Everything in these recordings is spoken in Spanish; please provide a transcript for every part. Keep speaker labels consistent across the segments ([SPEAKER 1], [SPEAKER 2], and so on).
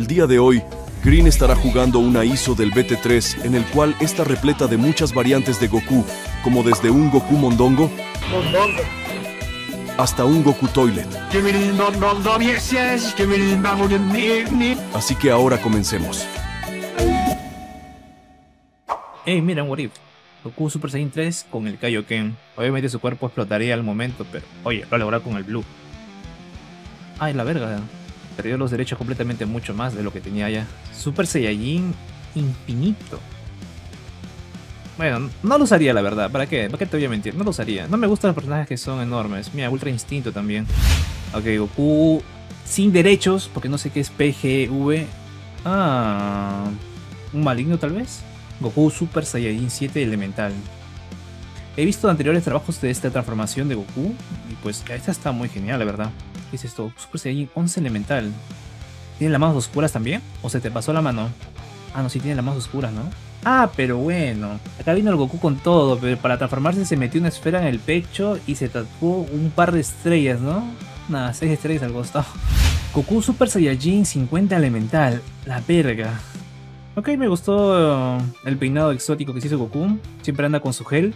[SPEAKER 1] El día de hoy, Green estará jugando una ISO del BT3 en el cual está repleta de muchas variantes de Goku, como desde un Goku Mondongo hasta un Goku Toilet. Así que ahora comencemos.
[SPEAKER 2] Ey, mira, un What If. Goku Super Saiyan 3 con el Kaioken. Obviamente su cuerpo explotaría al momento, pero oye, lo ha logrado con el Blue. Ay, la verga. Perdió los derechos completamente mucho más de lo que tenía ya. Super Saiyajin infinito. Bueno, no lo usaría la verdad. ¿Para qué? ¿Para qué te voy a mentir? No lo usaría. No me gustan los personajes que son enormes. Mira, Ultra Instinto también. Ok, Goku sin derechos, porque no sé qué es PGV. Ah, un maligno tal vez. Goku Super Saiyajin 7 Elemental. He visto anteriores trabajos de esta transformación de Goku y pues esta está muy genial, la verdad. ¿Qué es esto? Super Saiyajin 11 Elemental. ¿Tiene las manos oscuras también? ¿O se te pasó la mano? Ah, no, sí tiene las manos oscuras, ¿no? Ah, pero bueno. Acá vino el Goku con todo, pero para transformarse se metió una esfera en el pecho y se tatuó un par de estrellas, ¿no? Nada, 6 estrellas al costado. Goku Super Saiyajin 50 Elemental. La verga. Ok, me gustó uh, el peinado exótico que se hizo Goku. Siempre anda con su gel.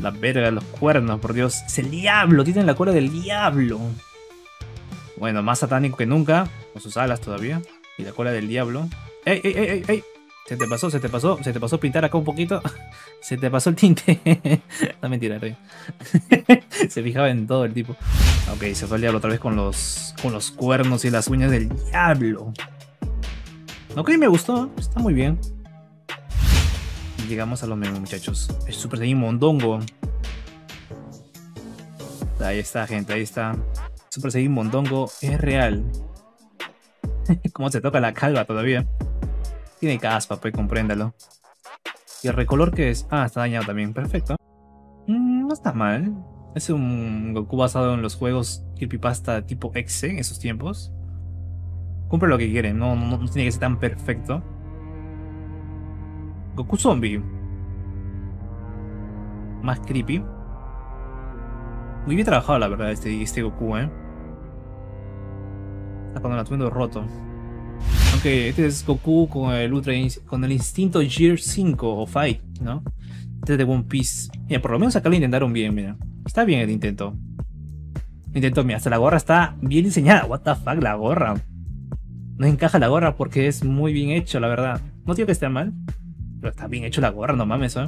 [SPEAKER 2] La verga, los cuernos, por Dios. Es el diablo, tiene la cola del diablo. Bueno, más satánico que nunca. Con sus alas todavía. Y la cola del diablo. ¡Ey, ey, ey, ey! Se te pasó, se te pasó, se te pasó pintar acá un poquito. se te pasó el tinte. no mentira, rey. se fijaba en todo el tipo. Ok, se fue el diablo otra vez con los, con los cuernos y las uñas del diablo. Ok, me gustó. Está muy bien. Llegamos a lo mismo, muchachos. El Super Saiyan Mondongo. Ahí está, gente. Ahí está. Super Saiyan Mondongo es real. Cómo se toca la calva todavía. Tiene caspa, pues compréndalo. ¿Y el recolor que es? Ah, está dañado también. Perfecto. Mm, no está mal. Es un Goku basado en los juegos Creepypasta tipo X en esos tiempos. Cumple lo que quiere, no, tiene que ser tan perfecto. Goku Zombie. Más creepy. Muy bien trabajado, la verdad, este, este Goku, eh. Está con el atuendo roto. Ok, este es Goku con el Ultra con el instinto Gear 5 o Fight, ¿no? Este es de One Piece. Mira, por lo menos acá lo intentaron bien, mira. Está bien el intento. intento, mira, hasta la gorra está bien diseñada. What the fuck, la gorra. No encaja la gorra porque es muy bien hecho, la verdad. No digo que esté mal, pero está bien hecho la gorra, no mames, ¿eh?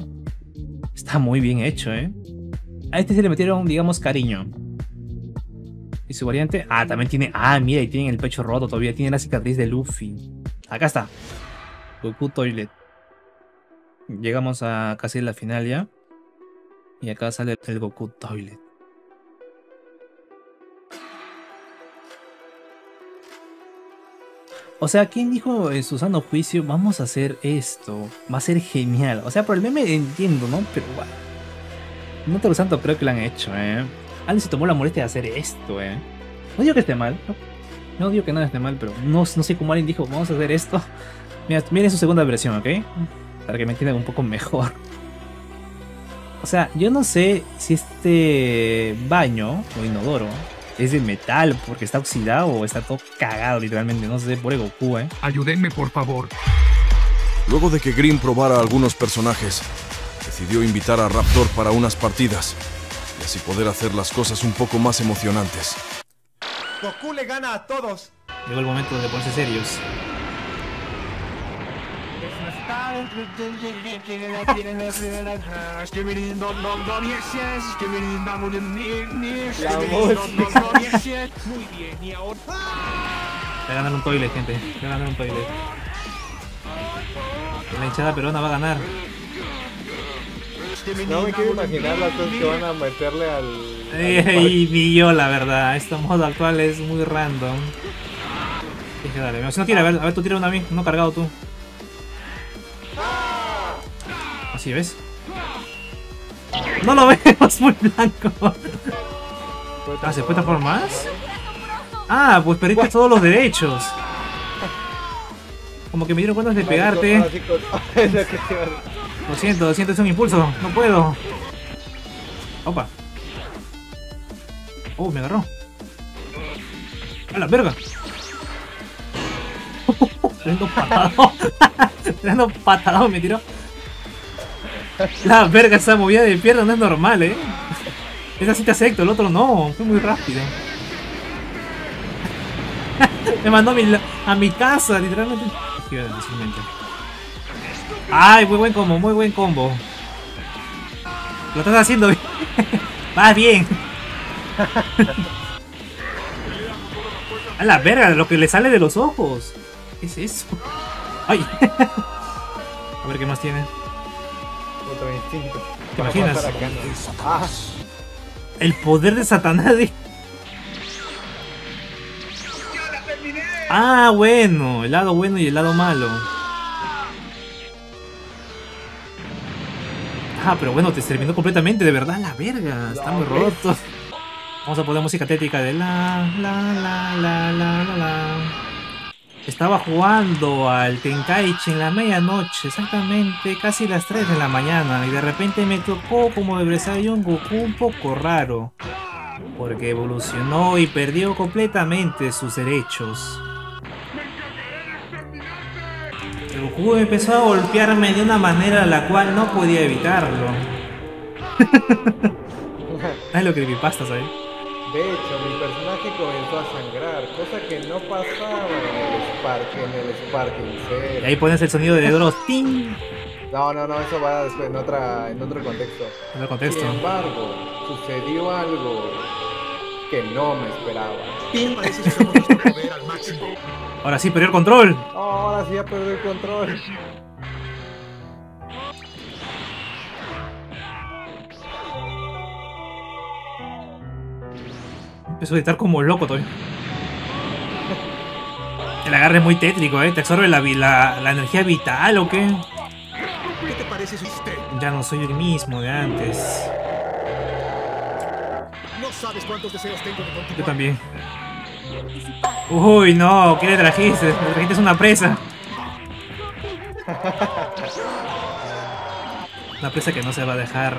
[SPEAKER 2] Está muy bien hecho, ¿eh? A este se le metieron, digamos, cariño. ¿Y su variante? Ah, también tiene... Ah, mira, y tiene el pecho roto todavía. Tiene la cicatriz de Luffy. Acá está. Goku Toilet. Llegamos a casi la final ya. Y acá sale el Goku Toilet. O sea, ¿quién dijo en su sano juicio, vamos a hacer esto? Va a ser genial. O sea, por el meme entiendo, ¿no? Pero bueno. No te lo santo creo que lo han hecho, ¿eh? Alguien se tomó la molestia de hacer esto, ¿eh? No digo que esté mal. No, no digo que nada esté mal, pero no, no sé cómo alguien dijo, vamos a hacer esto. Mira, miren su segunda versión, ¿ok? Para que me entiendan un poco mejor. O sea, yo no sé si este baño o inodoro es de metal porque está oxidado o está todo cagado literalmente. No sé, por Goku, eh.
[SPEAKER 3] Ayúdenme, por favor.
[SPEAKER 1] Luego de que Green probara algunos personajes, decidió invitar a Raptor para unas partidas y así poder hacer las cosas un poco más emocionantes.
[SPEAKER 4] Goku le gana a todos.
[SPEAKER 2] Llegó el momento de ponerse serios.
[SPEAKER 4] Muy bien, y ahora.
[SPEAKER 2] Le ganar un toilet, gente. Ganar un toilet. La hinchada peruana va a ganar.
[SPEAKER 5] No me quiero imaginar las cosas que van a meterle al.
[SPEAKER 2] Y vi yo, la verdad. Este modo actual es muy random. Dije, dale, si no tira, a ver, a ver, tú tira una a mí, no cargado tú. Así, ¿ves? No lo vemos muy blanco. Ah, ¿se puede transformar más? Ah, pues perdiste todos los derechos. Como que me dieron cuenta de pegarte. Lo siento, lo siento, es un impulso. No puedo. Opa. Oh, me agarró. A la verga. Tremendo patadón. Tremendo patadón me tiró. La verga, esa movida de pierna no es normal, eh. Esa sí te acepto, el otro no. Fue muy rápido. me mandó a mi, casa, literalmente. Ay, muy buen combo, muy buen combo. Lo estás haciendo bien. Vas bien. A la verga, lo que le sale de los ojos. ¿Qué es eso? Ay. A ver qué más tiene.
[SPEAKER 5] Otro instinto.
[SPEAKER 2] ¿Te imaginas?
[SPEAKER 5] Ah,
[SPEAKER 2] El poder de Satanás. de- Ah, bueno. El lado bueno y el lado malo. Ah, pero bueno, te terminó completamente, de verdad, la verga. Está muy roto. Vamos a poner música tétrica de la la la la la la la. Estaba jugando al Tenkaichi en la medianoche, exactamente casi las 3 de la mañana, y de repente me tocó como adversario un Goku un poco raro, porque evolucionó y perdió completamente sus derechos. El Goku empezó a golpearme de una manera la cual no podía evitarlo. Es lo que creepypastas ahí.
[SPEAKER 5] De hecho, mi personaje comenzó a sangrar, cosa que no pasaba en el Spark, en el Sparking
[SPEAKER 2] Y ahí pones el sonido de Dross. ¡Ting!
[SPEAKER 5] No, no, no, eso va después en otra, en otro contexto.
[SPEAKER 2] En el contexto.
[SPEAKER 5] Sin embargo, sucedió algo que no me esperaba.
[SPEAKER 4] Parece que usamos nuestro poder al máximo.
[SPEAKER 2] Ahora sí, perdió el control.
[SPEAKER 5] Ahora sí ya perdí el control.
[SPEAKER 2] Empezó a gritar como loco todavía. El agarre es muy tétrico, ¿eh? ¿Te absorbe la, la, la energía vital o qué?
[SPEAKER 4] ¿Qué te parece usted
[SPEAKER 2] Ya no soy el mismo de antes.
[SPEAKER 4] no sabes cuántos deseos tengo de continuar?
[SPEAKER 2] Yo también. Uy, no, ¿qué le trajiste? Le trajiste una presa. Una presa que no se va a dejar.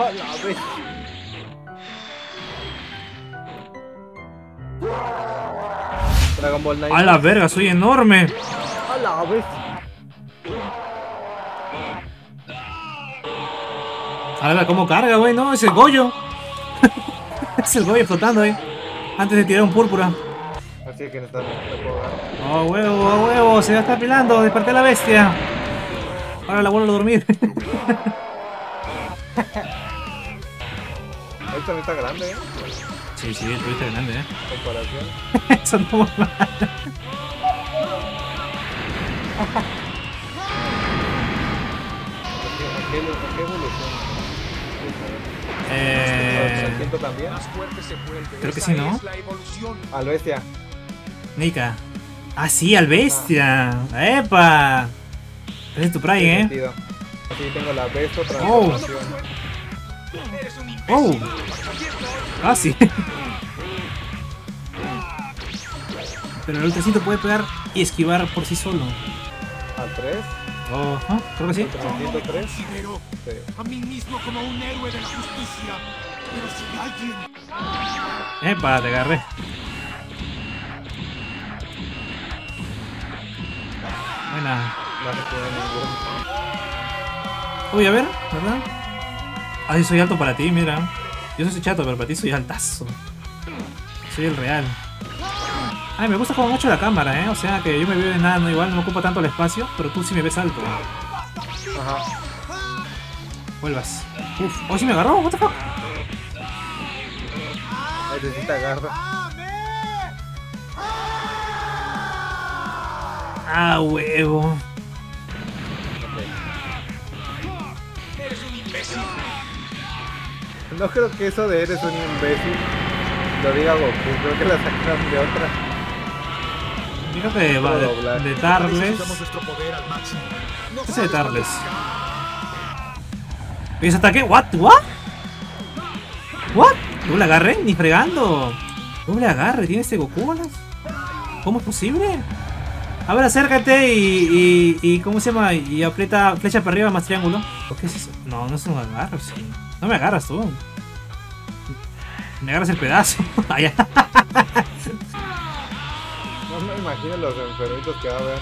[SPEAKER 5] A la vez. Dragon Ball.
[SPEAKER 2] ¡A la verga! ¡Soy enorme!
[SPEAKER 5] A la vez.
[SPEAKER 2] A verga, ¿cómo carga, güey? No, es el Goyo. es el Goyo flotando ahí. Antes de tirar un púrpura.
[SPEAKER 5] Así que no está no dar.
[SPEAKER 2] ¡Oh, huevo, oh, huevo! ¡Se va a estar pilando! ¡Desperté a la bestia! Ahora la vuelvo a dormir.
[SPEAKER 5] Ahí también está grande, ¿eh?
[SPEAKER 2] sí, sí, el tuyo está grande, ¿eh?
[SPEAKER 5] Comparación.
[SPEAKER 2] Eso no. Eh,
[SPEAKER 4] vuelve.
[SPEAKER 2] Creo que sí, ¿no?
[SPEAKER 5] Al bestia.
[SPEAKER 2] Nika. Ah, sí, al bestia. ¡Epa! Ese es tu Prime, ¿eh?
[SPEAKER 5] sentido. Así tengo la besto transformación.
[SPEAKER 4] Imbécil.
[SPEAKER 2] ¡Oh! Ah, sí. Pero el ultracito puede pegar y esquivar por sí solo.
[SPEAKER 5] Al 3.
[SPEAKER 2] Oh, ¿ah? creo que sí.
[SPEAKER 5] Al 3.
[SPEAKER 4] Considero
[SPEAKER 5] Sí.
[SPEAKER 4] a mí mismo como un héroe de la justicia. Pero si alguien
[SPEAKER 2] Epa, te agarré. Buena. Uy, a ver, ¿verdad? Ah, sí, soy alto para ti, mira. Yo soy chato, pero para ti soy altazo. Soy el real. Ay, me gusta como mucho la cámara, ¿eh? O sea que yo me veo enano, igual no me ocupa tanto el espacio, pero tú sí me ves alto.
[SPEAKER 5] Ajá.
[SPEAKER 2] Vuelvas. Uf, oh, sí me agarró, what the fuck.
[SPEAKER 5] Ahí te sí te agarra.
[SPEAKER 2] Ah, huevo.
[SPEAKER 5] No creo que eso de eres un imbécil lo diga Goku. Creo que la sacaron de otra.
[SPEAKER 2] Creo que va de, de Tarles.
[SPEAKER 4] usamos nuestro poder al máximo. No
[SPEAKER 2] Ese de Tarles. ¿Y ese ataque? ¿What? ¿What? ¿What? ¿Doble agarre? Ni fregando. Doble agarre, ¿tiene este Goku, bolas? ¿Cómo es posible? A ver, acércate y, y, y ¿cómo se llama? Y aprieta flecha para arriba más triángulo. ¿O qué es eso? No, no es un agarre, sí. No me agarras tú. Me agarras el pedazo. Allá.
[SPEAKER 5] No me imagino los enfermitos que va a haber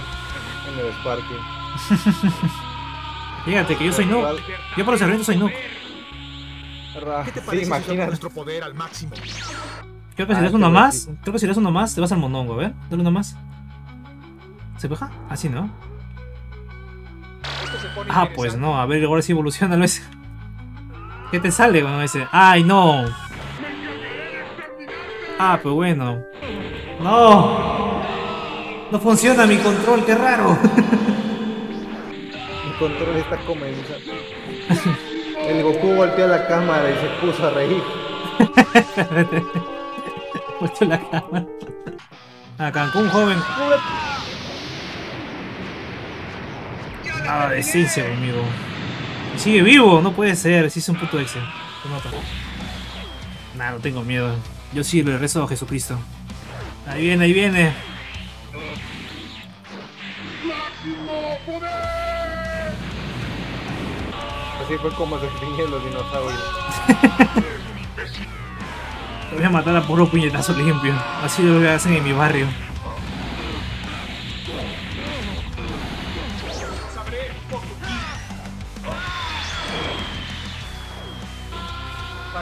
[SPEAKER 5] en el Sparking.
[SPEAKER 2] Fíjate que yo soy Nook. Yo por los eventos soy Nook.
[SPEAKER 5] Ra-
[SPEAKER 4] ¿Qué te
[SPEAKER 5] Sí,
[SPEAKER 4] parece si usamos
[SPEAKER 5] imagínate.
[SPEAKER 4] nuestro poder al máximo?
[SPEAKER 2] Creo que si
[SPEAKER 5] Ah,
[SPEAKER 2] le das
[SPEAKER 5] qué
[SPEAKER 2] uno más, creo que si le das uno más, te vas al monongo, a ver, dale uno más. ¿Se baja? Así, ¿no?
[SPEAKER 4] Esto se pone
[SPEAKER 2] Ah, pues no, a ver, ahora sí evoluciona lo ese. ¿Qué te sale con ese? ¡Ay, no! Ah, pues bueno. ¡No! No funciona mi control, qué raro.
[SPEAKER 5] Mi control está comenzando. El Goku volteó la cámara y se puso a reír.
[SPEAKER 2] Puesto la cámara. A Cancún, joven. Nada de ciencia conmigo. Sigue vivo, no puede ser. Si es un puto Excel. Se nota. Nah, no tengo miedo. Yo sí le rezo a Jesucristo. Ahí viene, ahí viene.
[SPEAKER 5] Así fue como se extinguieron los dinosaurios.
[SPEAKER 2] Lo voy a matar a puro puñetazo limpio. Así lo hacen en mi barrio.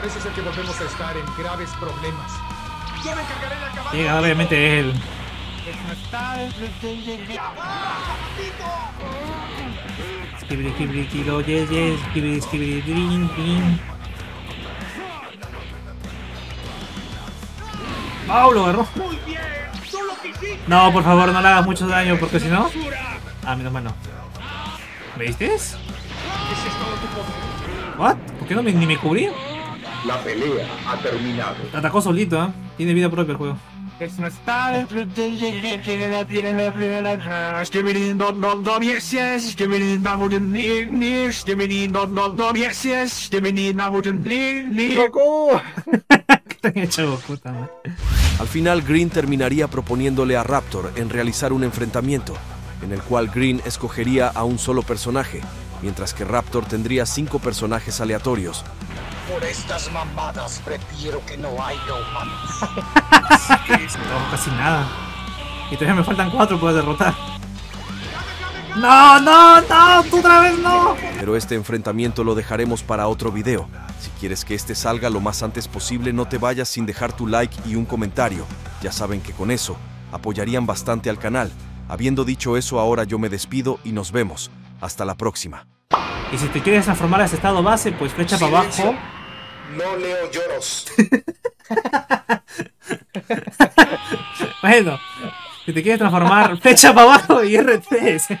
[SPEAKER 4] Parece ser que volvemos a estar en graves problemas. Yo me encargaré de acabar
[SPEAKER 2] Llega obviamente él. Skibidi, skibidi, kilo, yes, yes, skibidi, skibidi, drin, drin. ¡Au! Lo agarró.
[SPEAKER 4] Sí.
[SPEAKER 2] No, por favor, no le hagas mucho daño, porque si no. Ah, menos mal no. ¿Me
[SPEAKER 4] poder.
[SPEAKER 2] ¿What? ¿Por qué no me, ni me cubrí?
[SPEAKER 3] La pelea ha terminado.
[SPEAKER 2] Atacó solito, ¿eh? Tiene vida propia el juego.
[SPEAKER 4] Es no está. Skibidi, no, no, no, yes, yes. Skibidi, no, no, ni, ni. Skibidi, no, no, no, yes, yes. Skibidi, no, no, ni, ni.
[SPEAKER 5] ¡Goku!
[SPEAKER 2] ¿Qué te han hecho, madre?
[SPEAKER 1] Al final, Green terminaría proponiéndole a Raptor en realizar un enfrentamiento, en el cual Green escogería a un solo personaje, mientras que Raptor tendría cinco personajes aleatorios.
[SPEAKER 3] Por estas mamadas prefiero que no haya humanos.
[SPEAKER 2] No, casi nada. Y todavía me faltan cuatro para derrotar. ¡No, no, no! ¡Tú otra vez no!
[SPEAKER 1] Pero este enfrentamiento lo dejaremos para otro video. Si quieres que este salga lo más antes posible, no te vayas sin dejar tu like y un comentario. Ya saben que con eso apoyarían bastante al canal. Habiendo dicho eso, ahora yo me despido y nos vemos. Hasta la próxima.
[SPEAKER 2] Y si te quieres transformar a ese estado base, pues flecha para abajo.
[SPEAKER 3] No leo lloros.
[SPEAKER 2] Bueno, si te quieres transformar, flecha para abajo y R3.